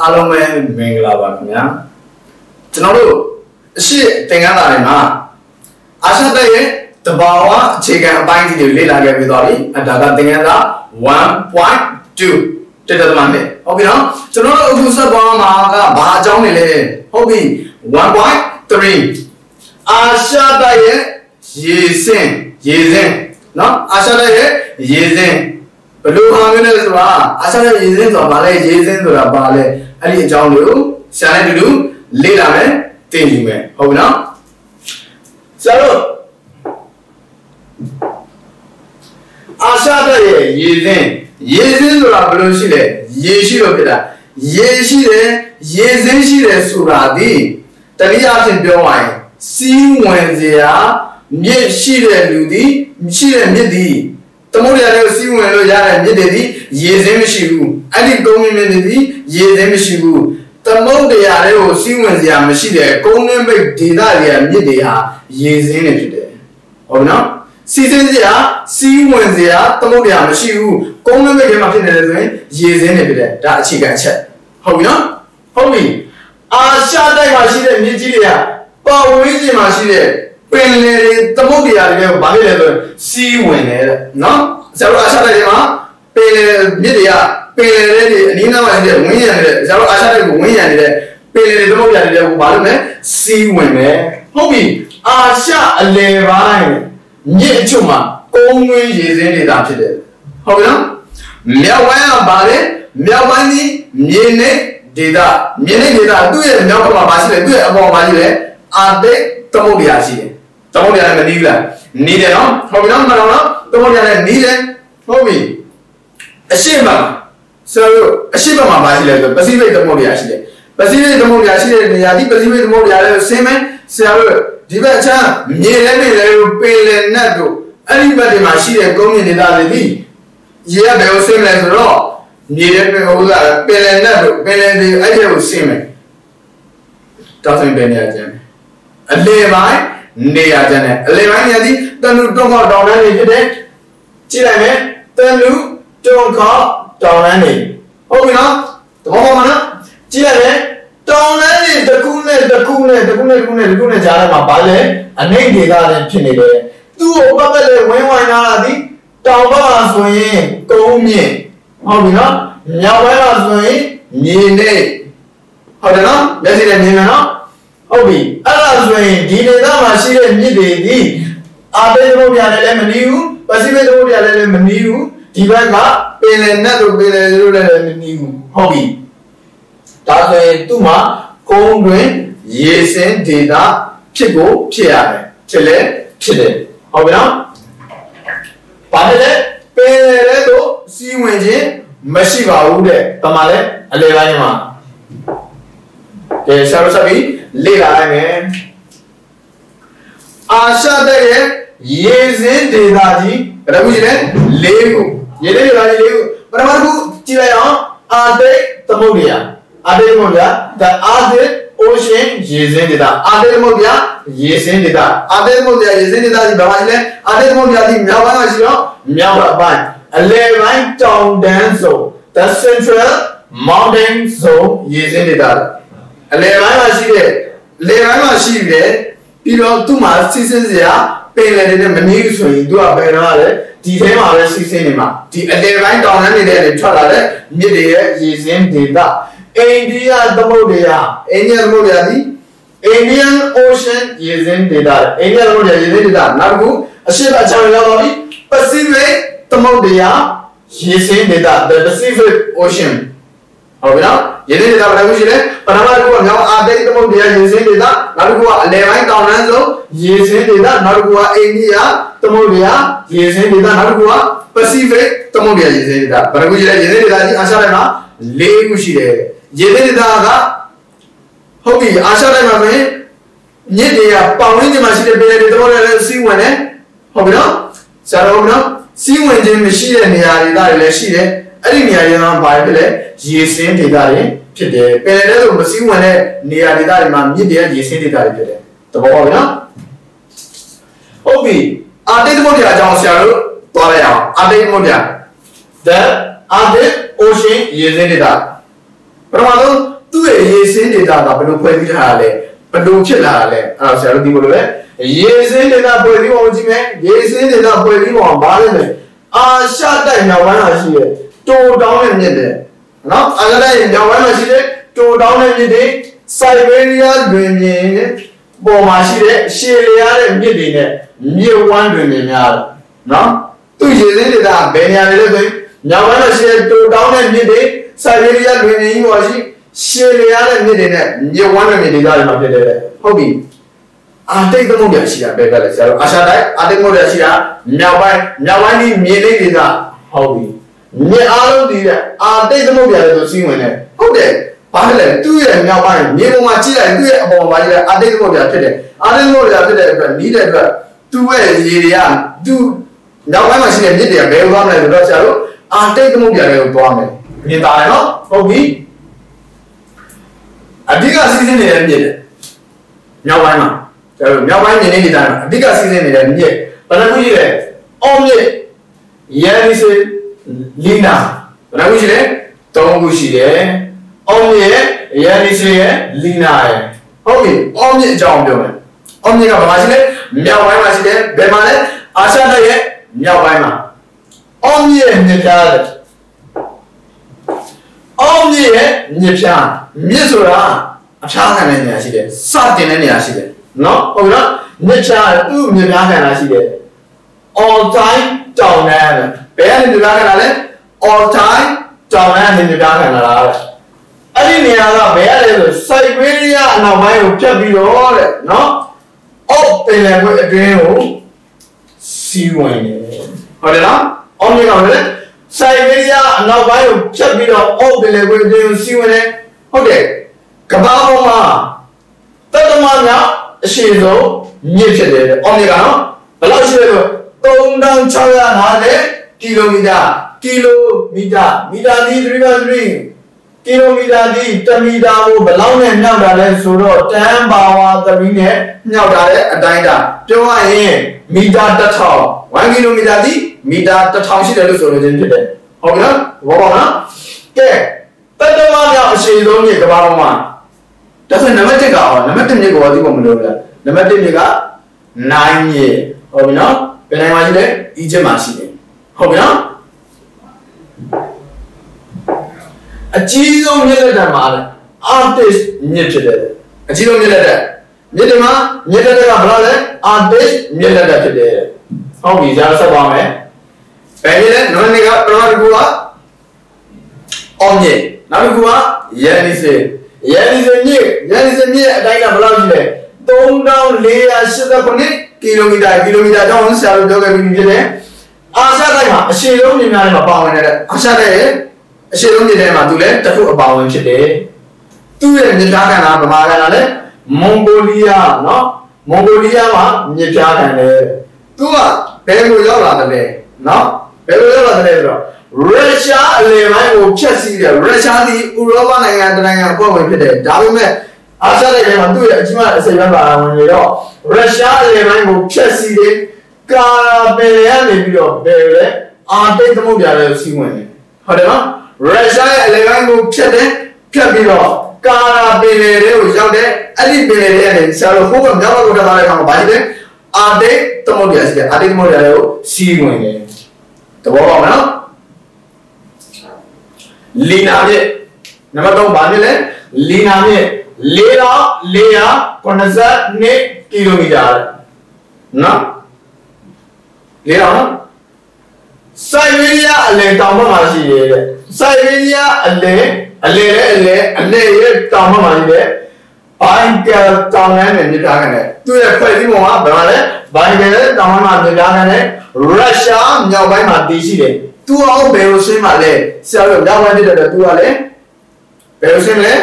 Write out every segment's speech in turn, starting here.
အားလုံးပဲမင်္ဂလာပါခင်ဗျာကျွန်တော်တို့အရှိသင်ခန်းစာတွေမှာအာရှတိုက်ရဲ့တဘာဝအခြေခံအပိုင်းကြီးတွေလေ့လာခဲ့ပြီးသွားပြီအဒါကသင်ခန်းစာ1.2တက်တက်မှန်တယ်ဟုတ်ပြီနော်ကျွန်တော်တို့အခုဆက်သွားမှာကဘာအကြောင်းတွေလဲဟုတ်ပြီ1.3အာရှတိုက်ရဲ့ရေစင်ရေစင်နော်အာရှတိုက်ရဲ့ရေစင်ဘယ်လိုဟာမျိုးလဲဆိုတာအာရှတိုက်ရေစင်ဆိုတာဘာလဲရေစင်ဆိုတာဘာလဲ အဲ့ဒီအကြောင်းတွေကိုဆရာနဲ့တူတူလေ့လာမယ်သင်ယူမယ်ဟုတ်ပြီနော်ဆရာတို့အာရှတိုက်ရဲ့ရေစင်ရေစင်းဆိုတာဘယ်လိုရှိလဲရေရှိလို့ဖြစ်တာရေရှိတယ်ရေစင်းရှိတယ်ဆိုတာဒီတနည်းအားဖြင့်ပြောရရင်စီးဝင်စရာမြစ်ရှိတဲ့လူဒီရှိတဲ့မြစ်ဒီသမုဒ္ဒရာတွေကိုစီးဝင်လို့ရတဲ့မြစ်တွေဒီရေစင်းမရှိဘူး အဲ့ဒီကုန်းမြစ်တွေဒီရေစင်းမရှိဘူးသမုဒ္ဒရာတွေကိုစီးဝင်စရာမရှိတဲ့ကုန်းနှင်းပိတ်ဒေသတွေကမြစ်တွေဟာရေစင်းတွေဖြစ်တယ်ဟုတ်နော်စီစဉ်စရာစီးဝင်စရာသမုဒ္ဒရာမရှိဘူးကုန်းနှမိတ်ထဲမှာဖြစ်နေတယ်ဆိုရင်ရေစင်းနေပြီလေဒါအခြေခံအချက်ဟုတ်ပြီနော်ဟုတ်ပြီအာရှတိုက်မှာရှိတဲ့မြစ်ကြီးတွေကပတ်ဝန်းကျင်မှာရှိတဲ့ပင်လယ်တွေသမုဒ္ဒရာတွေကဘာဖြစ်လဲဆိုရင်စီးဝင်တယ်တဲ့နော်ဆရာတို့အာရှတိုက်တွေမှာပင်လယ်မြစ်တွေက ပင်လယ်တွေအနည်းနားမှာရှိတဲ့ဝင်းရံတွေဆရာတို့အာရှတိုက်ကိုဝင်းရံနေတဲ့ပင်လယ်တွေသမုဒ္ဒရာတွေကဘာလို့လဲစီးဝင်တယ်ဟုတ်ပြီအာရှအလယ်ပိုင်းမြစ်အချို့မှာကုန်းငွေးရေစင်းနေတာဖြစ်တယ်ဟုတ်ပြီနော်မြောက်ပိုင်းကဘာလဲမြောက်ပိုင်းဒီမြေနဲ့ဒေတာမြေနဲ့ဒေတာသူ့ရဲ့မြောက်ဘက်မှာဘာရှိလဲသူ့ရဲ့အပေါ်မှာရှိလဲအာတိတ်သမုဒ္ဒရာရှိတယ်သမုဒ္ဒရာလည်းမနီးဘူးလားနီးတယ်နော်ဟုတ်ပြီနော်မတော်နော်သမုဒ္ဒရာလည်းနီးတယ်ဟုတ်ပြီအရှိမ ဆိုတော့အရှိမမှာဘာရှိလဲဆိုပစိဖိတ်သမုဒ္ဒရာရှိတယ်ပစိဖိတ်သမုဒ္ဒရာရှိတဲ့နေရာဒီပစိဖိတ်သမုဒ္ဒရာလည်းဆင်းမယ်ဆရာတို့ဒီဘက်ချမ်းမြေထဲနဲ့လည်းပင်လယ်နက်တို့အဲ့ဒီဘက်တွေမှာရှိတဲ့ကုန်းမြင့်ဒေသတွေဒီရေရဘယ်ကိုဆင်းမလဲဆိုတော့မြေထဲပင်ဥစ္စာပင်လယ်နက်တို့ပင်လယ်တွေအဲ့ဒီကိုဆင်းမယ်တောက်ဆိုင်ပင်နေရကြတယ်အလေပိုင်းနေရကြတယ်အလေပိုင်းနေရာဒီတန်လူတွန်းခေါတောင်တန်းတွေဖြစ်တယ်ကြည့်လိုက်မယ်တန်လူတွန်းခေါ တောင်တန်းတွေဟုတ်ပြီနော်သဘောပေါက်မလားကြည့်လိုက်မယ်တောင်တန်းတွေတစ်ခုနဲ့တစ်ခုနဲ့တစ်ခုနဲ့တစ်ခုနဲ့တစ်ခုနဲ့ကြားထဲမှာဘာလဲအနိမ့်ဒေသနဲ့ဖြစ်နေတယ်သူ့ကိုပတ်သက်လဲဝင်းဝိုင်းလာတာဒီတောင်ဘက်မှာဆိုရင်ကုန်းမြင့်ဟုတ်ပြီနော်မြောက်ဘက်မှာဆိုရင်မြေနေဟုတ်တယ်နော်မျက်စိနဲ့မြင်မယ်နော်ဟုတ်ပြီအဲ့ဒါဆိုရင်ဒီဒေသမှာရှိတဲ့မြစ်တွေဒီအာဘေသမုဒ္ဒရာလည်းမနီးဘူးပစိဖိတ်သမုဒ္ဒရာလည်းမနီးဘူး ဒီဘက်ကပင်လယ်နက်တို့ပင်လယ်တို့လည်းမနီးဘူးဟုတ်ပြီဒါဆိုရင်သူ့မှာကုန်းတွင်ရေစင်းဒေတာဖြစ်ကိုဖြစ်ရတယ်ဖြစ်လဲဖြစ်တယ်ဟုတ်ပြီနော်ဘာလဲလဲပင်လယ်ထဲသို့စီးဝင်ခြင်းမရှိပါဘူးတဲ့တမလဲအလေပိုင်းမှာကဲဆရာတို့ဆက်ပြီးလေ့လာလိုက်မယ်အာရှတဲ့ရဲ့ရေစင်းဒေတာကြီးဘယ်လိုရှိလဲ၄ခု ရေစင်းဒေတာကြီး၄ခုပထမတစ်ခုကြည့်လိုက်အောင်အာတိတ်သမုဒ္ဒရာအာတိတ်သမုဒ္ဒရာ the arctic ocean ရေစင်းဒေတာအာတိတ်သမုဒ္ဒရာရေစင်းဒေတာအာတိတ်သမုဒ္ဒရာရေစင်းဒေတာကြီးဘာမှရှိလဲအာတိတ်သမုဒ္ဒရာကြီးမြောက်ပိုင်းမှာရှိတော့မြောက်ပိုင်းအလယ်ပိုင်းတောင်တန်းဆို the central mountain zone ရေစင်းဒေတာအလယ်ပိုင်းမှာရှိတဲ့လေပိုင်းမှာရှိတယ်ပြီးတော့သူ့မှာစီစဉ်စရာပင်လယ်တွေနဲ့မနည်းဆိုရင်သူကဘယ်တော့လဲ ဒီထဲမှာပဲစီစဉ်နေမှာဒီအလယ်ပိုင်းတောင်တန်းနေတဲ့တွေထွက်လာတဲ့မြစ်တွေရဲ့ရေစင်းဒေတာအိန္ဒိယသမုဒ္ဒရာအိန္ဒိယသမုဒ္ဒရာဒီ Indian Ocean ရေစင်းဒေတာအိန္ဒိယသမုဒ္ဒရာရေစင်းဒေတာနောက်တစ်ခုအရှေ့ဘက်ခြမ်းရောက်တော့ဒီ Pacific သမုဒ္ဒရာရေစင်းဒေတာ the Pacific Ocean ဟုတ်ပြီနော်ရေစင်းဒေတာဘယ်လိုရှိလဲပထမတစ်ခုကမြောက်အာတိတ်သမုဒ္ဒရာရေစင်းဒေတာနောက်တစ်ခုကအလယ်ပိုင်းတောင်တန်းဆုံးရေစင်းဒေတာနောက်တစ်ခုကအိန္ဒိယသမုဒ္ဒရာရေစင်းဒေတာနောက်တစ်ခုက Pacific သမုဒ္ဒရာရေစင်းဒေတာဘယ်လိုရှိလဲရေစင်းဒေတာကြီးအာရှတိုင်းမှာ၄ခုရှိတယ်ရေစင်းဒေတာကဟုတ်ပြီအာရှတိုင်းမှာဆိုရင်မြစ်တွေကပေါင်ရင်းတွေမှာရှိတဲ့ပင်လယ်တွေသမုဒ္ဒရာတွေစီးဝင်တယ်ဟုတ်ပြီနော်ဆရာတော်နော်စီးဝင်ခြင်းမရှိတဲ့နေရာတွေလည်းရှိတယ်အဲ့ဒီနေရာတွေကဘာဖြစ်လဲ ရေစင်းဒေတာတွေဖြစ်တယ်ပင်လယ်ထဲဆိုမစည်းဝင်တဲ့နေရာဒေသတွေမှာမြစ်တွေကရေစင်းဒေတာတွေဖြစ်တယ်သဘောပေါက်ပြီနော်ဟုတ်ပြီအာတိတ်သမုဒ္ဒရာအကြောင်းဆရာတို့သွားလိုက်အောင်အာတိတ်သမုဒ္ဒရာ the Arctic Ocean ရေစင်းဒေတာပထမဆုံးသူ့ရဲ့ရေစင်း data ကဘယ်လိုဖွဲ့စည်းထားတာလဲဘယ်လိုဖြစ်လာတာလဲအဲ့တော့ဆရာတို့ဒီလိုပဲရေစင်း data ဖွဲ့စည်းပုံကြည့်မယ်ရေစင်း data ဖွဲ့စည်းပုံဘာလဲလဲအာရှတိုက်မြောက်ပိုင်းမှာရှိတဲ့တိုတောင်းနဲ့မြစ်တယ် နော်အာရှတိုက်မြောက်ပိုင်းမှာရှိတဲ့တိုတောင်းနဲ့မြစ်တွေစိုက်ဘေးရီးယားတွင်မြင်ပေါ်မှာရှိတဲ့ရှည်လျားတဲ့မြစ်တွေနဲ့မြစ်ဝမ်းတွင်မြင်များတယ်နော်သူ့ရေစင်း data ဘယ်နေရာလဲဆိုရင်မြောက်ပိုင်းမှာရှိတဲ့တိုတောင်းနဲ့မြစ်တွေစိုက်ဘေးရီးယားတွင်မြင်ကြီးပေါ်ရှိရှည်လျားတဲ့မြစ်တွေနဲ့မြစ်ဝမ်းတွင်မြင်တွေကြားမှာဖြစ်တယ်ဟုတ်ပြီအာတိတ်သမုဒ္ဒရာရှိတာပဲပဲလေဆရာတို့အာရှတိုင်းအာတိတ်သမုဒ္ဒရာရှိတာမြောက်ပိုင်းမြောက်ပိုင်းဒီမြေလေးတွေကဟုတ်ပြီ မြေအားလုံးဒီတဲ့အာတိတ်သမုဒ္ဒရာလို့စီးဝင်တယ်ဟုတ်တယ်ဘာလဲသူ့ရဲ့မြောက်ပိုင်းမြေပေါ်မှာကြည့်လိုက်သူ့ရဲ့အပေါ်မှာကြည့်လိုက်အာတိတ်သမုဒ္ဒရာဖြစ်တယ်အာတိတ်သမုဒ္ဒရာဖြစ်တဲ့အတွက်နီးတဲ့အတွက်သူ့ရဲ့ရေတွေကသူ့မြောက်ပိုင်းမှာရှိတဲ့မြစ်တွေကဘယ်လိုသွားမလဲဆိုတော့ဆရာတို့အာတိတ်သမုဒ္ဒရာတွေကိုသွားမယ်မြင်တာလေနော်ဟုတ်ပြီအဓိကစီးစင်းနေတဲ့မြစ်တယ်မြောက်ပိုင်းမှာကျွန်တော်မြောက်ပိုင်းမြင်နေတဲ့အဓိကစီးစင်းနေတဲ့မြစ်ဘယ်နှခုရှိလဲအော်မြစ်ရန်ဒီစ လီနာဘယ်နှခုရှိလဲသုံးခုရှိတယ်အော်မြစ်ရန်ဒီစရဲ့လီနာရဲ့ဟုတ်ပြီအော်မြစ်အကြောင်းပြောမယ်အော်မြစ်ကဘာမှရှိလဲမြောက်ပိုင်းမှာရှိတယ်ဘယ်မှာလဲအာရှတိုက်ရဲ့မြောက်ပိုင်းမှာအော်မြစ်ရဲ့မြစ်ပြားတယ်အော်မြစ်ရဲ့မြစ်ပြားမြစ်ဆိုတာအဖျားခံတဲ့နေရာရှိတယ်စတင်တဲ့နေရာရှိတယ်နော်ဟုတ်ပြီနော်မြစ်ချာသူ့မြစ်များခံတာရှိတယ် all time တောင်တန်း ဘယ်ကနေမြစ်များခံတာလဲ all time တောင်တန်းနေမြစ်များခံတာလားအဲ့ဒီနေရာကဘယ်ရလဲဆိုစိုက်ပေးရအနောက်ပိုင်းကိုဖြတ်ပြီးတော့တဲ့နော်အော့ပင်လယ်ကွအတွင်းကိုစီးဝင်နေဟုတ်တယ်နော်အော်မြေကောင်လေစိုက်ပေးရအနောက်ပိုင်းကိုဖြတ်ပြီးတော့အော့ပင်လယ်ကွအတွင်းကိုစီးဝင်နေဟုတ်တယ်ကဘာပေါ်မှာတတ္တမများအရှိဆုံးမြစ်ဖြစ်တယ်အော်မီဂါနော်ဘယ်လောက်ရှိလဲဆို3650 ကီလိုမီတာကီလိုမီတာမီတာဒီ3.3ကီလိုမီတာဒီ1မီတာကိုဘယ်လောက်နဲ့မြောက်တာလဲဆိုတော့10ပါဝါ3နဲ့မြောက်တာတဲ့အတိုင်းတာပြောရရင်မီတာ1000 1ကီလိုမီတာဒီမီတာ1000ရှိတယ်လို့ဆိုလို့ခြင်းဖြစ်တယ်ဟုတ်ကဲ့နော်ဘောပါနော်ကဲတတ္တမမြောက်အရှိဆုံးမြေကဘာပေါ်မှာဒါဆိုနံပါတ်1ကအောင်နံပါတ်1မြေကိုသိဖို့မလိုဘူးလားနံပါတ်1မြေက9မြေဟုတ်ပြီနော်ဘယ်နိုင်ငံမှာရှိလဲအီဂျစ်မှာရှိတယ် ဟုတ်ပြီနော်အကြီးဆုံးမြစ်လက်တက်မှာလဲ artist မြစ်ဖြစ်တယ်အကြီးဆုံးမြစ်လက်တက်မြစ်တွေမှာမြစ်လက်တက်ကဘယ်လိုလဲ artist မြစ်လက်တက်ဖြစ်တယ်ဟုတ်ပြီကြားဆက်ပါမယ်ဘယ်မြစ်လဲနံပါတ်2ကပထမတစ်ခုကအောင်မြစ်နောက်တစ်ခုကယန်နီစေရန်ဒီစမြစ်ရန်ဒီစမြစ်အတိုင်းကဘယ်လောက်ရှိလဲ3489ကီလိုမီတာကီလိုမီတာတောင်းဆရာတို့ပြောခဲ့ပြီးဖြစ်တယ် အာရှတိုင်းမှာအရှိလုံးမြေများထဲမှာပါဝင်နေတဲ့အာရှတိုင်းရဲ့အရှိလုံးမြေထဲမှာသူလည်းတခုအပါဝင်ဖြစ်တယ်သူ့ရဲ့မြေသားကဏ္ဍဗမာကဏ္ဍလည်းမွန်ဂိုလီးယားနော်မွန်ဂိုလီးယားမှာမြေပြားတယ်လေသူကဘယ်ကိုရောက်လာတယ်လဲနော်ဘယ်လိုရောက်လာတယ်လဲဆိုတော့ရုရှားအလယ်ပိုင်းကိုဖျက်ဆီးတယ်ရုရှားသည်ဥရောပနိုင်ငံတနိုင်ငံအဖွဲ့ဝင်ဖြစ်တယ်ဒါပေမဲ့အာရှတိုင်းမှာသူ့ရဲ့အကြီးမားအစိမ်းပိုင်းပါဝင်နေတော့ရုရှားအလယ်ပိုင်းကိုဖျက်ဆီးတယ် ကာပယ်ရနေပြီးတော့ဘယ်လဲအာတိတ်သမုဒ္ဒရာရဲ့စီးဝင်တယ်ဟုတ်တယ်နော်ရုရှားရဲ့အလယ်ပိုင်းကိုဖျက်တယ်ဖျက်ပြီးတော့ကာရာပင်လယ်တွေကိုရောက်တယ်အဲ့ဒီပင်လယ်တွေကနေဆရာတို့ဟိုးကမြောက်ဘက်ကိုတက်သွားတဲ့အခါမှာဘာဖြစ်လဲအာတိတ်သမုဒ္ဒရာရှိတယ်အာတိတ်သမုဒ္ဒရာကိုစီးဝင်တယ်သဘောပေါက်မလားလီနာမြစ်နံပါတ်3ဘာမြစ်လဲလီနာမြစ်4492ကီလိုမီတာနော် လေတော့နော်စိုက်ဗီးရီးယားအလယ်တောင်ဘက်မှာရှိရဲ့တဲ့စိုက်ဗီးရီးယားအလယ်အလယ်ရဲ့အလယ်အလယ်ရဲ့တောင်ဘက်မှာရှိတဲ့ဘိုင်ကယ်တောင်နဲ့မြစ်တာကနေသူ့ရဲ့ဖွဲ့စည်းပုံကဘယ်မှာလဲဘိုင်ကယ်တောင်ဘက်မှာမြစ်တာကနေရုရှားမြောက်ပိုင်းမှာတည်ရှိတယ်သူအောင်ဘယ်လိုဆင်းမှာလဲဆရာတို့မြောက်ပိုင်းဖြစ်တဲ့သူကလည်းဘယ်လိုဆင်းလဲ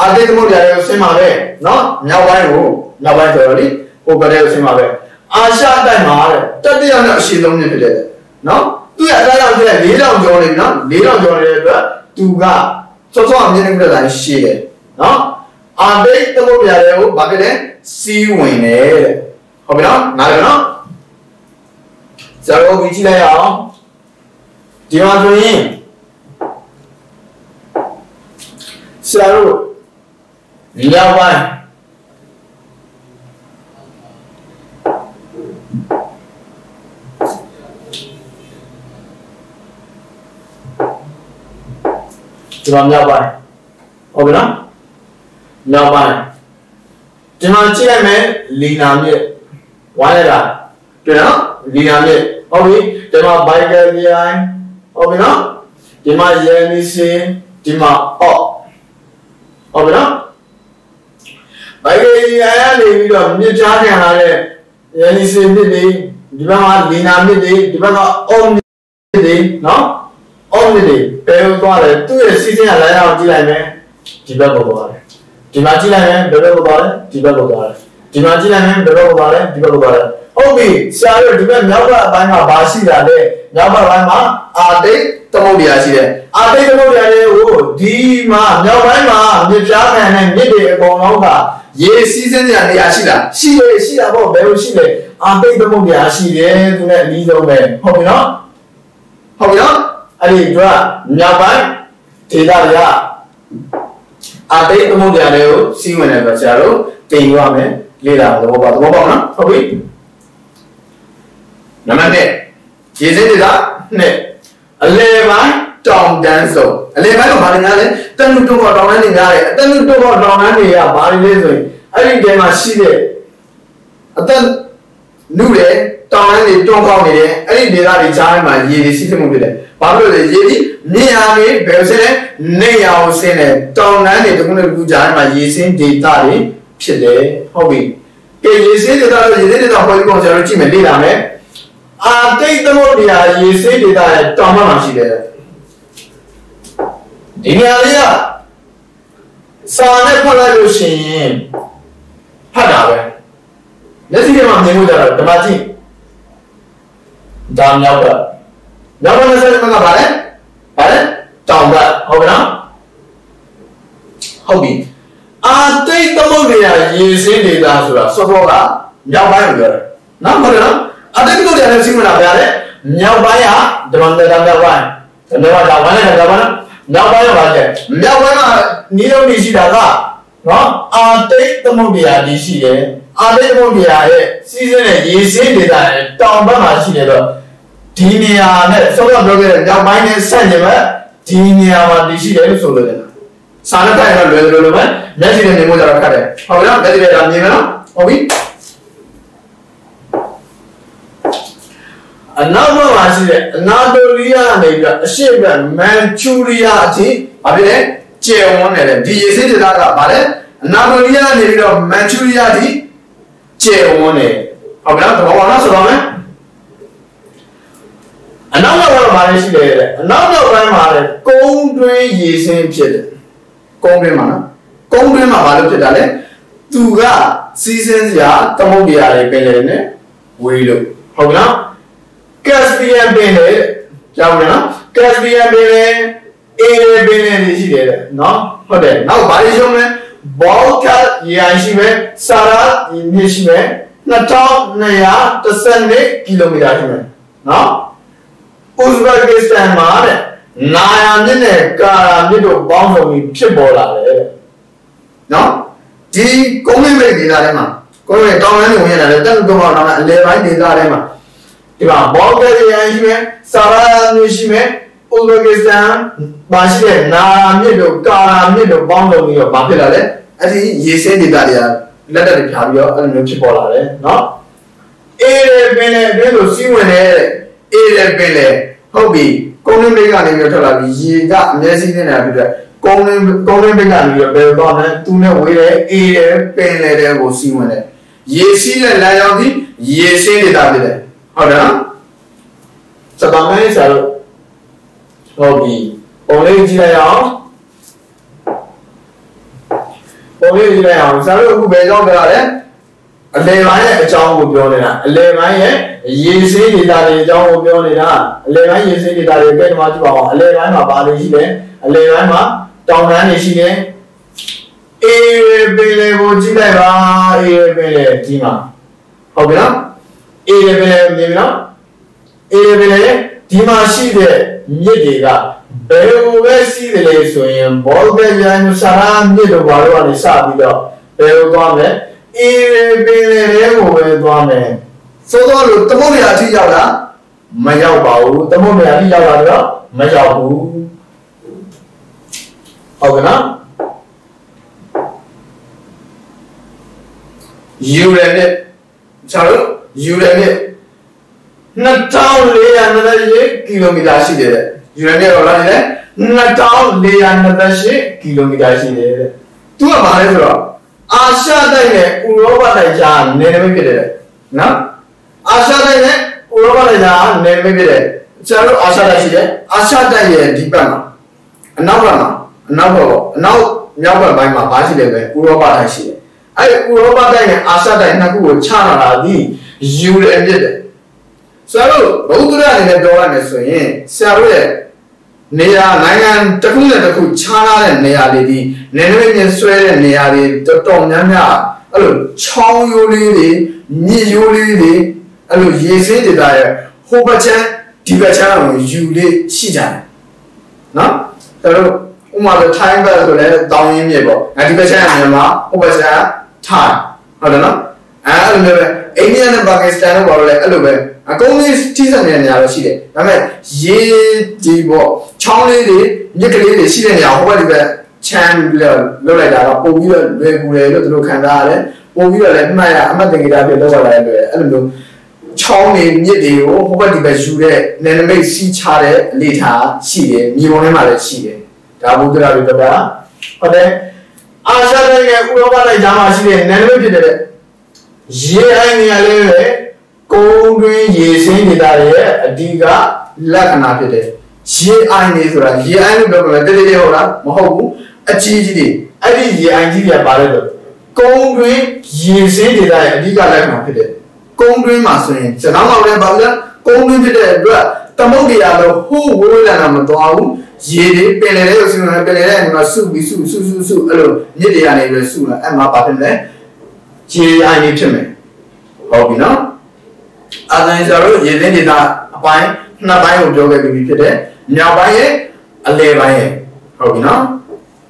အာတိတ်သမုဒ္ဒရာကိုဆင်းမှာပဲเนาะမြောက်ပိုင်းကိုမြောက်ပိုင်းဆိုတော့လေဟိုဘက်ကိုဆင်းမှာပဲ အာရှတိုက်မှာတဲ့တတိယနဲ့အရှိဆုံးနေဖြစ်တယ်နော်သူ့ရဲ့အတိုင်းအတာ၄000ကျော်နေပြီနော်၄000ကျော်နေတဲ့အတွက်သူကစောစောအမြင့်နေတဲ့တိုင်းရှိတယ်နော်အာဘိတ်သမုဒ္ဒရာတွေကိုဘာဖြစ်လဲစီးဝင်တယ်တဲ့ဟုတ်ပြီနော်နားလည်နော်ဇာရောကြည့်လိုက်အောင်ဒီမှာဆိုရင်ဆရာတို့မြောက်ပိုင်း ဒီမှာမြောက်ပိုင်းဟုတ်ပြီနော်မြောက်ပိုင်းဒီမှာကြည့်လိုက်မယ်လီနာမြစ်ဝိုင်းရတာတွေ့နော်လီနာမြစ်ဟုတ်ပြီဒီမှာဘိုင်ကယ်မြိုင်ဟုတ်ပြီနော်ဒီမှာယန်နီစင်ဒီမှာအော့ဟုတ်ပြီနော်ဘိုင်ကယ်မြိုင်ကနေပြီးတော့မြစ်ချားခံလာတဲ့ယန်နီစင်မြစ်တွေဒီဘက်မှာလီနာမြစ်တွေဒီဘက်ကအော့မြစ်တွေနော် အော်မြစ်တွေဘယ်လိုသွားလဲသူ့ရဲ့စီးစင်းရလမ်းအောင်ကြည့်လိုက်မယ်ဒီဘက်ကိုသွားတယ်ဒီမှာကြည့်လိုက်ရင်ဘယ်ဘက်ကိုသွားလဲဒီဘက်ကိုသွားတယ်ဒီမှာကြည့်လိုက်ရင်ဘယ်ဘက်ကိုသွားလဲဒီဘက်ကိုသွားတယ်ဟုတ်ပြီဆရာတို့ဒီဘက်မြောက်ဘက်အပိုင်းမှာဘာရှိတာလဲမြောက်ဘက်ပိုင်းမှာအာတိတ်သမုဒ္ဒရာရှိတယ်အာတိတ်သမုဒ္ဒရာလေးကိုဒီမှာမြောက်ပိုင်းမှာမြစ်ပြားခံတဲ့မြစ်တွေအကုန်လုံးကရေစီးစင်းစရာနေရာရှိလားရှိတယ်ရှိတာပေါ့ဘယ်လိုရှိလဲအာတိတ်သမုဒ္ဒရာရှိတယ်သူနဲ့အနည်းဆုံးပဲဟုတ်ပြီနော်ဟုတ်ပြီနော် အဲ့ဒီအတွက်မြောက်ပိုင်းဒေသတွေကအာတိတ်သမုဒ္ဒရာတွေကိုစီးဝင်တယ်ဆိုဆရာတို့တင်ရမယ်လေ့လာသဘောပေါက်သဘောပေါက်နော်ဟုတ်ပြီနံပါတ်1ရေစင်းဒေသ2အလဲပိုင်းတောင်တန်းစုံအလဲပိုင်းကဘာလဲများလဲတန်လူတုံးပေါ်တောင်တန်းတွေများတယ်အတန်လူတုံးပေါ်တောင်တန်းတွေကဘာလဲလဲဆိုရင်အဲ့ဒီတဲမှာရှိတဲ့အတန်နုတယ်တောင်တန်းတွေတွန်းပေါက်နေတယ်အဲ့ဒီဒေသတွေကြားထဲမှာရေတွေစီးဆင်းမှုဖြစ်တယ် ဘာလို့လဲရေဒီမြင်ရမေးဘယ်ဆင်းလဲနေရအောင်ဆင်းတယ်တောင်တန်းတွေတခုနဲ့တခုကြားထဲမှာရေစင်းဒေသတွေဖြစ်တယ်ဟုတ်ပြီကဲရေစင်းဒေသလို့ရေစင်းဒေသပေါ်ပြီးတော့ကျွန်တော်တို့ကြည့်မယ်လေ့လာမယ်အာတိတ်သမုဒ္ဒရာရေစင်းဒေသရဲ့တောင်ဘက်မှာရှိတယ်ဒီနေရာလေးကစာနဲ့ဖတ်လိုက်လို့ရှိရင်ဖတ်တာပဲလက်စီထဲမှာမြင်လို့ကြတော့ဓမ္မကြည့်ဒါမြောက်ဘက် မြောက်ဘက်နဲ့ဆက်ကဘာလဲဘာလဲတောင်ဘက်ဟုတ်ကဲ့နော်ဟုတ်ပြီအာတိတ်သမုဒ္ဒရာရေစင်းဒေသဆိုတာစောစောကမြောက်ပိုင်းကိုပြောတယ်နော်ဟုတ်တယ်နော်အတိတ်သမုဒ္ဒရာနဲ့ရှင်းမလားဗျာလေမြောက်ပိုင်းကဓမ္မတန်မြောက်ပိုင်းဓမ္မဝါဒဝမ်းနဲ့ဓမ္မနော်မြောက်ပိုင်းကဘာလဲမြောက်ပိုင်းကနီးလုံးနေရှိတာကနော်အာတိတ်သမုဒ္ဒရာဒီရှိတယ်အာတိတ်သမုဒ္ဒရာရဲ့စီးစင်းတဲ့ရေစင်းဒေသနဲ့တောင်ဘက်မှာရှိတယ်တော့ ဒီနေရာနဲ့စောစောပြောခဲ့တဲ့မြောက်ပိုင်းနဲ့ဆက်နေမဲ့ဒီနေရာမှာတည်ရှိတယ်လို့ဆိုလို့ရတယ်စာနဲ့တိုင်တော့လွယ်လွယ်လိုပဲမျက်စိနဲ့မြင်ဖို့ကြတော့ခက်တယ်ဟုတ်ပြီနော်မျက်စိနဲ့ဒါမြင်မယ်နော်ဟုတ်ပြီအနောက်ဘက်မှာရှိတဲ့အနာတိုလီးယားကနေပြီးတော့အရှေ့ဘက်မန်ချူရီးယားအထိဘာဖြစ်လဲကျယ်ဝန်းနေတယ်ဒီရေစင်းဒေသကဘာလဲအနာတိုလီးယားကနေပြီးတော့မန်ချူရီးယားအထိကျယ်ဝန်းနေဟုတ်ကဲ့တော့ဘာလို့ဆိုတော့လဲအနောက် မြောက်ဘက်မှာလည်းရှိတယ်တဲ့အနောက်မြောက်ပိုင်းမှာလည်းကုန်းတွင်းရေစင်းဖြစ်တယ်ကုန်းတွင်းမှာနော်ကုန်းတွင်းမှာဘာလို့ဖြစ်တာလဲသူကစီးစင်းစရာသမုဒ္ဒရာတွေပင်လေနဲ့ဝေးလို့ဟုတ်ကဲ့နော်ကက်စပီယန်ပင်လေကြောက်တယ်နော်ကက်စပီယန်ပင်လေအေးပင်လေတွေရှိတယ်တဲ့နော်ဟုတ်တယ်နောက်ဘာလို့ရှုံးလဲဘောကတ်ရေရှိမယ်ဆာရာမြစ်ရှိမယ်2212ကီလိုမီတာရှိမယ်နော် ဥဇဘက်ကစ္စတန်မှာတဲ့နာယာမြစ်နဲ့ကာယာမြစ်တို့ပေါင်းစုံပြီးဖြစ်ပေါ်လာတယ်နော်ဒီကုန်းမင်းမိတ်ဒေသထဲမှာကုန်းမင်းတောင်ရန်နေဝင်ရတယ်တက်တော့တော့အလဲပိုင်းဒေသထဲမှာဒီမှာဘောဂရီယန်ရှိမယ်ဆာရာမြစ်ရှိမယ်ဥဇဘက်ကစ္စတန်မှာရှိတဲ့နာယာမြစ်တို့ကာယာမြစ်တို့ပေါင်းစုံပြီးတော့ဘာဖြစ်လာလဲအဲ့ဒီရေစင်းဒေသတွေကလက်တက်တွေဖြာပြီးတော့အဲ့လိုမျိုးဖြစ်ပေါ်လာတယ်နော်အေးရပင်လေအတွင်းကိုစီးဝင်နေတဲ့ အေးလည်းပင်လေဟုတ်ပြီကုန်းလင်းဘိတ်ကနေပြီးထွက်လာပြီးရေကအမျက်စိနေတာဖြစ်တဲ့ကုန်းလင်းကုန်းလင်းဘိတ်ကနေပြီးဘယ်တော့မှသူနဲ့ဝေးတဲ့အေးလည်းပင်လေတဲ့ကိုစီးဝင်တယ်ရေစီးတဲ့လမ်းကြောင်းဒီရေစင်းနေတာဖြစ်တယ်ဟုတ်တယ်နော်စပါမဲဆရာတို့ဟုတ်ပြီပုံလေးကြည့်လိုက်အောင်ပုံလေးကြည့်လိုက်အောင်ဆရာတို့အခုဘယ်ကြောင်းကြရလဲ အလယ်ပိုင်းရဲ့အကြောင်းကိုပြောနေတာအလယ်ပိုင်းရဲ့ရေဆေးဒေတာတွေအကြောင်းကိုပြောနေတာအလယ်ပိုင်းရေဆေးဒေတာတွေကဲဒီမှာကြည့်ပါအောင်အလယ်ပိုင်းမှာဘာတွေရှိလဲအလယ်ပိုင်းမှာတောင်တန်းတွေရှိတယ်အေးပင်လေကိုကြည့်လိုက်ပါအေးပင်လေဒီမှာဟုတ်ပြီနော်အေးပင်လေမြင်ပြီနော်အေးပင်လေဒီမှာရှိတဲ့မြစ်တွေကဘဘယ်လိုပဲစီးတယ်လေဆိုရင်ဘောဂရန်ဆရာမြစ်တို့ဘာလို့ကနေစပြီးတော့ဘယ်လိုသွားမလဲ အေးပင်လေတွေကိုပဲသွားမယ်သို့တော့လို့သမုဒ္ဒရာအထိရောက်တာမရောက်ပါဘူးသမုဒ္ဒရာအထိရောက်တာတော့မရောက်ဘူးဟုတ်ကဲ့နော်ယူရတဲ့ကျတော့ယူရတဲ့2428ကီလိုမီတာရှိတယ်တဲ့ယူရတဲ့တော့လားလေ2428ကီလိုမီတာရှိတယ်တဲ့သူကဘာလဲဆိုတော့ အာရှတိုက်နဲ့ဥရောပတိုက်ကြားနေနေဖြစ်တယ်နော်အာရှတိုက်နဲ့ဥရောပတိုက်ကြားနေနေဖြစ်တယ်ကျန်တော့အာရှတိုက်ရှိတယ်အာရှတိုက်ရဲ့ဒီဘက်မှာအနောက်ဘက်မှာအနောက်ဘက်ပေါ့အနောက်မြောက်ဘက်ပိုင်းမှာဘာရှိလဲပဲဥရောပတိုက်ရှိတယ်အဲ့ဥရောပတိုက်နဲ့အာရှတိုက်နှစ်ခုကိုခြားလာတာဒီယူရအမြစ်တယ်ဆရာတို့ဘုဒ္ဓရအနေနဲ့ပြောရမယ်ဆိုရင်ဆရာတို့ရဲ့ နေရာနိုင်ငံတစ်ခုနဲ့တစ်ခုခြားလာတဲ့နေရာတွေဒီနည်းနည်းချင်းဆွဲတဲ့နေရာတွေတော်တော်များများအဲ့လိုချောင်းရိုးလေးတွေမြစ်ရိုးလေးတွေအဲ့လိုရေစင်းဒေတာရဲ့ဟိုဘက်ချမ်းဒီဘက်ချမ်းကိုယူလေးရှိကြတယ်နော်အဲ့တော့ဥမာဆိုထိုင်းဘက်ဆိုလည်းတောင်းရင်းမြေပေါ့အဲဒီဘက်ချမ်းကမြန်မာဟိုဘက်ချမ်းထိုင်းဟုတ်တယ်နော်အဲ့လိုမျိုးပဲအိန္ဒိယနဲ့ပါကစ္စတန်တို့ဘာလို့လဲအဲ့လိုပဲ အကုန်လုံးထိစပ်နေတဲ့နေရာတော့ရှိတယ်ဒါပေမဲ့ရေဒီပေါ့ချောင်းလေးတွေမြစ်ကလေးတွေရှိတဲ့နေရာဟိုဘက်ဒီဘက်ချမ်းလောက်လိုက်တာတော့ပုံပြီးတော့လွယ်ကူတယ်လို့သူတို့ခံစားရတယ်ပုံပြီးတော့လည်းအမှတ်ရအမှတ်တင်ကြတာပြလောက်လာတယ်လို့အဲ့လိုမျိုးချောင်းတွေမြစ်တွေကိုဟိုဘက်ဒီဘက်ယူတဲ့နယ်နိမိတ်စီးချတဲ့အနေထားရှိတယ်မြေပုံထဲမှာလည်းရှိတယ်ဒါဘုဒ္ဓရာတွေတော့ဟုတ်တယ်အာရှနိုင်ငံဥရောပနိုင်ငံကြားမှာရှိတဲ့နယ်နိမိတ်ဖြစ်တဲ့ရေအိုင်နေရာလေးပဲ ကုန်းတွင်းရေစင်းနေတာရဲ့အဓိကလက္ခဏာဖြစ်တယ်ရေအိုင်နေဆိုတာရေအိုင်လို့ပြောမှာတတိယဟုတ်လားမဟုတ်ဘူးအကြီးကြီးတွေအဲ့ဒီရေအိုင်ကြီးတွေကပါလဲတော့ကုန်းတွင်းရေစင်းနေတာရဲ့အဓိကလက္ခဏာဖြစ်တယ်ကုန်းတွင်းမှာဆိုရင်စကားမောက်လည်းပါလဲကုန်းတွင်းဖြစ်တဲ့အတွက်သမုတ်တရားတော့ဟိုးဝေးလာတာမတော်ဘူးရေတွေပင်လေတဲ့ဆိုရင်ပင်လေတဲ့မှာစုပြီးစုစုစုစုအဲ့လိုမြစ်တရားနေပြီးစုလာအဲ့မှာပါဖြစ်လဲခြေအိုင်နေဖြစ်မယ်ဟုတ်ပြီနော် အာဇန်ဆရာတို့ရေသိဒေတာအပိုင်းနှစ်ပိုင်းကိုပြောခဲ့ပြီးဖြစ်တယ်မြောက်ပိုင်းရဲ့အလယ်ပိုင်းရဲ့ဟုတ်ပြီနော်